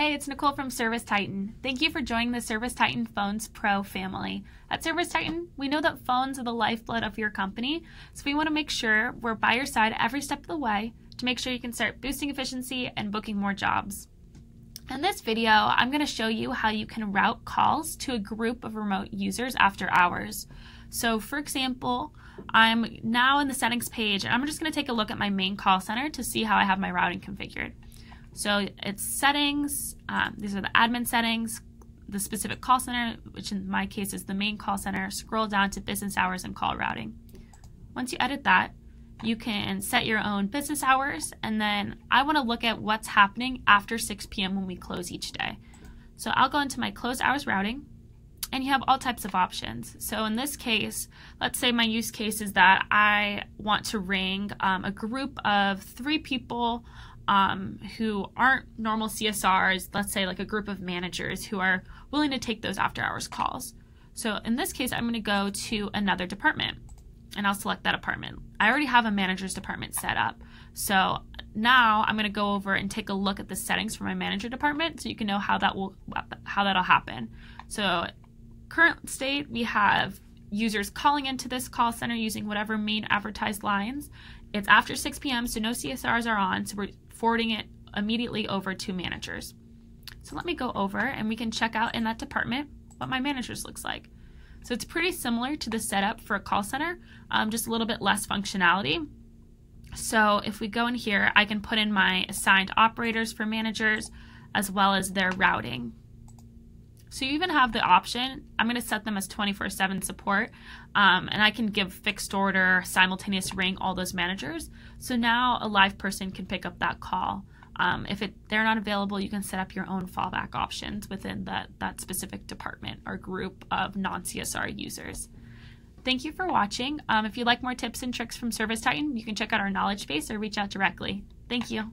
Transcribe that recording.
Hey, it's Nicole from ServiceTitan. Thank you for joining the ServiceTitan Phones Pro family. At ServiceTitan, we know that phones are the lifeblood of your company, so we want to make sure we're by your side every step of the way to make sure you can start boosting efficiency and booking more jobs. In this video, I'm going to show you how you can route calls to a group of remote users after hours. So for example, I'm now in the settings page and I'm just going to take a look at my main call center to see how I have my routing configured. So it's settings, um, these are the admin settings, the specific call center, which in my case is the main call center, scroll down to business hours and call routing. Once you edit that, you can set your own business hours, and then I want to look at what's happening after 6 p.m. when we close each day. So I'll go into my close hours routing, and you have all types of options. So in this case, let's say my use case is that I want to ring um, a group of three people um, who aren't normal CSRs, let's say like a group of managers who are willing to take those after hours calls. So in this case, I'm going to go to another department and I'll select that department. I already have a manager's department set up. So now I'm going to go over and take a look at the settings for my manager department so you can know how that will how that'll happen. So current state we have users calling into this call center using whatever main advertised lines. It's after 6 p.m., so no CSRs are on, so we're forwarding it immediately over to managers. So let me go over and we can check out in that department what my managers looks like. So it's pretty similar to the setup for a call center, um, just a little bit less functionality. So if we go in here, I can put in my assigned operators for managers as well as their routing. So you even have the option, I'm going to set them as 24-7 support, um, and I can give fixed order, simultaneous ring, all those managers. So now a live person can pick up that call. Um, if it, they're not available, you can set up your own fallback options within that, that specific department or group of non-CSR users. Thank you for watching. Um, if you'd like more tips and tricks from ServiceTitan, you can check out our knowledge base or reach out directly. Thank you.